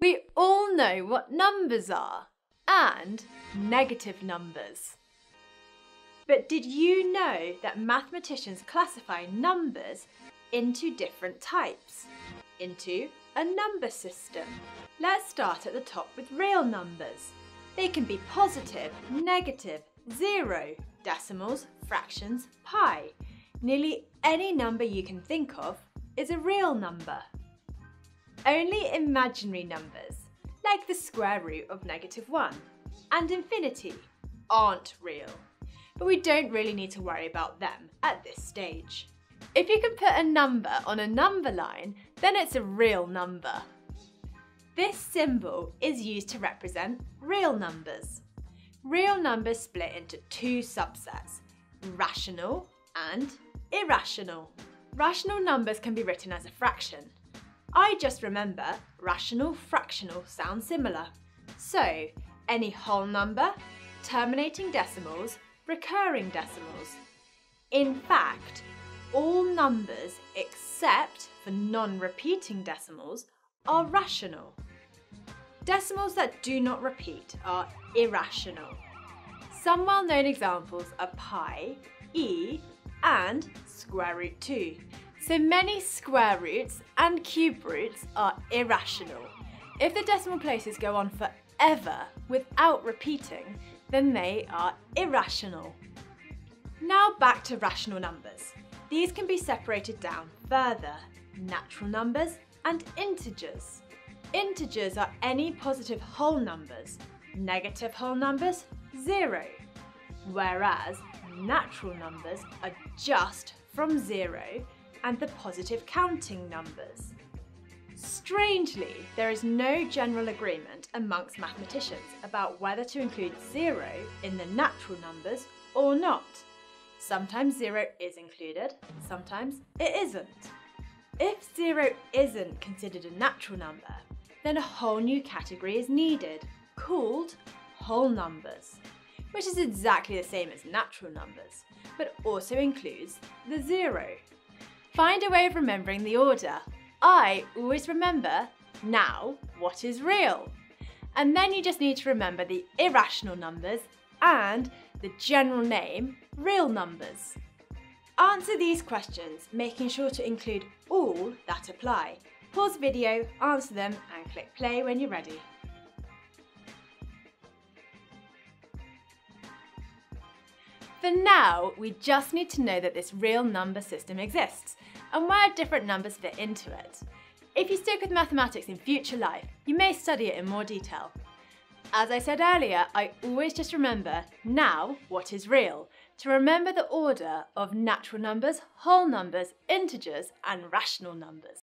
We all know what numbers are and negative numbers. But did you know that mathematicians classify numbers into different types? Into a number system. Let's start at the top with real numbers. They can be positive, negative, zero, decimals, fractions, pi. Nearly any number you can think of is a real number. Only imaginary numbers, like the square root of negative 1 and infinity, aren't real. But we don't really need to worry about them at this stage. If you can put a number on a number line, then it's a real number. This symbol is used to represent real numbers. Real numbers split into two subsets, rational and irrational. Rational numbers can be written as a fraction. I just remember rational fractional sound similar. So, any whole number, terminating decimals, recurring decimals. In fact, all numbers except for non-repeating decimals are rational. Decimals that do not repeat are irrational. Some well-known examples are pi, e, and square root 2. So many square roots and cube roots are irrational. If the decimal places go on forever without repeating, then they are irrational. Now back to rational numbers. These can be separated down further, natural numbers and integers. Integers are any positive whole numbers, negative whole numbers, zero. Whereas natural numbers are just from zero and the positive counting numbers. Strangely, there is no general agreement amongst mathematicians about whether to include zero in the natural numbers or not. Sometimes zero is included, sometimes it isn't. If zero isn't considered a natural number, then a whole new category is needed, called whole numbers, which is exactly the same as natural numbers, but also includes the zero. Find a way of remembering the order. I always remember, now, what is real? And then you just need to remember the irrational numbers and the general name, real numbers. Answer these questions, making sure to include all that apply. Pause the video, answer them and click play when you're ready. For now, we just need to know that this real number system exists and where different numbers fit into it. If you stick with mathematics in future life, you may study it in more detail. As I said earlier, I always just remember now what is real, to remember the order of natural numbers, whole numbers, integers and rational numbers.